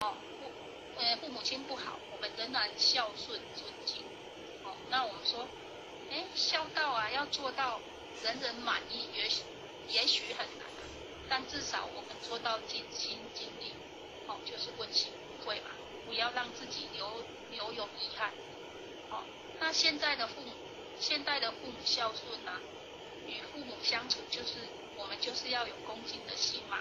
哦，父，呃，父母亲不好，我们仍然孝顺尊敬。哦，那我们说，哎，孝道啊，要做到人人满意，也许也许很难，但至少我们做到尽心尽力。哦，就是问心无愧嘛，不要让自己留留有遗憾。哦，那现在的父母，现在的父母孝顺呐，与父母相处就是我们就是要有恭敬的心嘛。